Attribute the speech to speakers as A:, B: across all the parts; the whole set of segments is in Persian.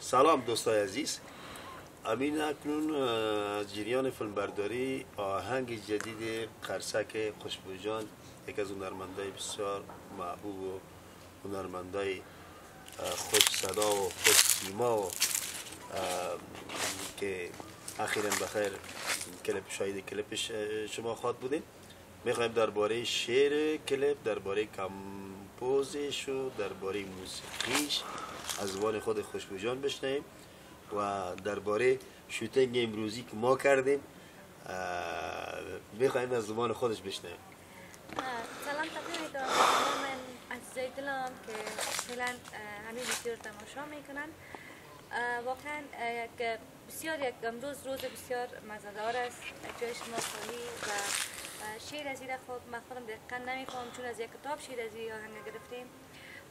A: سلام دوستای عزیز. امین اکنون از جریان فیلمبرداری آهنگ جدید قرسک خوشبوجان یک از هنرمندای بسیار محبوب و هنرمندای خوش صدا و خوش سیما و که اخیرا بخیر کلپ شاید کلپش شما خواد بودیم می‌خوایم درباره شعر کلپ درباره کمپوزش و درباره موسیقیش از زبان خود خوشبوجان بشنیم و درباره شوتینگ امروزی که ما کردیم می‌خوایم از زبان خودش بشنیم
B: سلام تقدیم دارم من عزیزای دلم که فعلا همین بسیار تماشا می‌کنن. واقعا یک بسیار یک امروز روز بسیار مزدار است. جای شما خالی و شعر از این خود من خودم دقیقا نمیفهم چون از یک کتاب شعر از این آهنگ گرفتیم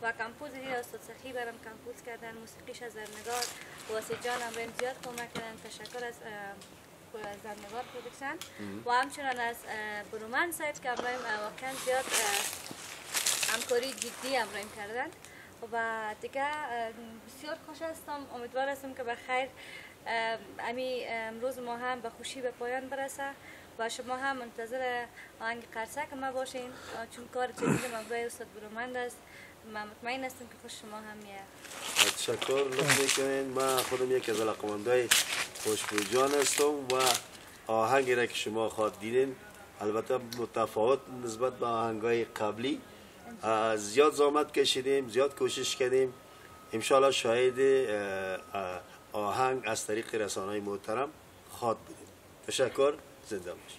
B: و compose دیگه استاد سخی برام compose کردن موسیقیش از زرنگار واسه جان هم زیاد کمک کردن تشکر از زرنگار Production و همچنان از برومن سایت که امرایم واقعا زیاد همکاری جدی امرایم کردن. و دیگه بسیار خوش هستم. امیدوار هستم که بخیر. امی امروز ما هم به خوشی به پایان برسه. و شما هم منتظر آهنگ قرصک ما باشین. چون کار جدید مبرای استاد برومند است. من مطمئن هستم که خوش شما هم میاد.
A: تشکر. لطف می‌کنین. من خودم یک از علاقمندای خوشبوجان هستم و آهنگی را که شما خواد دیدین البته متفاوت نسبت به آهنگای قبلی زیاد زحمت کشیدیم زیاد کوشش کردیم. انشاءالله شاهد آهنگ از طریق رسانه محترم خواد بودیم تشکر. Zé Damas.